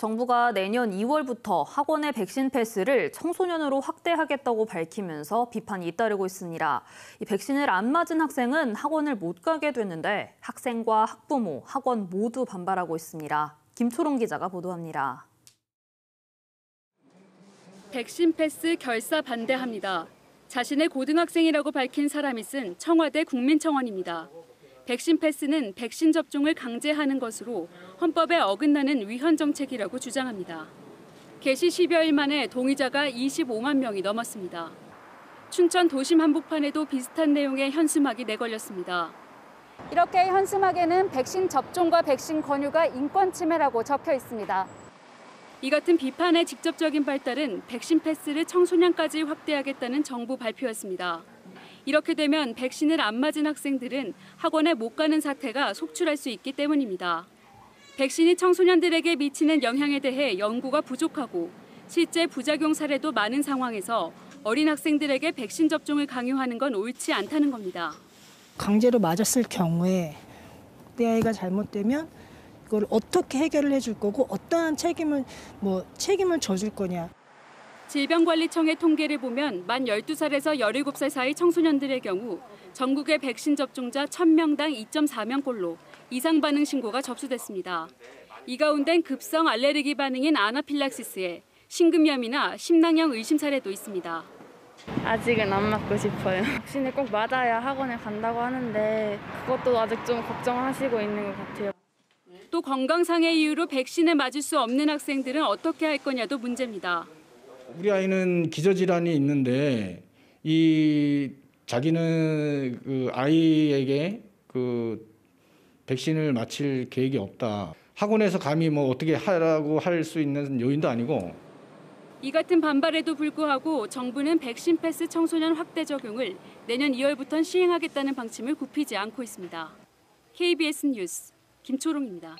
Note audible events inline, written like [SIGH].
정부가 내년 2월부터 학원의 백신 패스를 청소년으로 확대하겠다고 밝히면서 비판이 잇따르고 있습니다. 이 백신을 안 맞은 학생은 학원을 못 가게 됐는데 학생과 학부모, 학원 모두 반발하고 있습니다. 김초롱 기자가 보도합니다. 백신 패스 결사 반대합니다. 자신의 고등학생이라고 밝힌 사람이 쓴 청와대 국민청원입니다. 백신 패스는 백신 접종을 강제하는 것으로 헌법에 어긋나는 위헌 정책이라고 주장합니다. 개시 10여일 만에 동의자가 25만 명이 넘었습니다. 춘천 도심 한복판에도 비슷한 내용의 현수막이 내걸렸습니다. 이렇게 현수막에는 백신 접종과 백신 권유가 인권 침해라고 적혀 있습니다. 이 같은 비판의 직접적인 발달은 백신 패스를 청소년까지 확대하겠다는 정부 발표였습니다. 이렇게 되면 백신을 안 맞은 학생들은 학원에 못 가는 사태가 속출할 수 있기 때문입니다. 백신이 청소년들에게 미치는 영향에 대해 연구가 부족하고 실제 부작용 사례도 많은 상황에서 어린 학생들에게 백신 접종을 강요하는 건 옳지 않다는 겁니다. 강제로 맞았을 경우에 내 아이가 잘못되면 이걸 어떻게 해결을 해줄 거고 어떠한 책임을 뭐 책임을 져줄 거냐. 질병관리청의 통계를 보면 만 12살에서 17살 사이 청소년들의 경우 전국의 백신 접종자 1000명당 2.4명꼴로 이상 반응 신고가 접수됐습니다. 이 가운데 급성 알레르기 반응인 아나필락시스에 심근염이나 심낭염 의심 사례도 있습니다. 아직은 안 맞고 싶어요. [LAUGHS] 백신을 꼭 맞아야 학원에 간다고 하는데 그것도 아직 좀 걱정하시고 있는 것 같아요. 또 건강상의 이유로 백신을 맞을 수 없는 학생들은 어떻게 할 거냐도 문제입니다. 우리 아이는 기저질환이 있는데 이 자기는 그 아이에게 그 백신을 맞힐 계획이 없다. 학원에서 감히 뭐 어떻게 하라고 할 수 있는 요인도 아니고 이 같은 반발에도 불구하고 정부는 백신 패스 청소년 확대 적용을 내년 2월부터 시행하겠다는 방침을 굽히지 않고 있습니다. KBS 뉴스 김초롱입니다.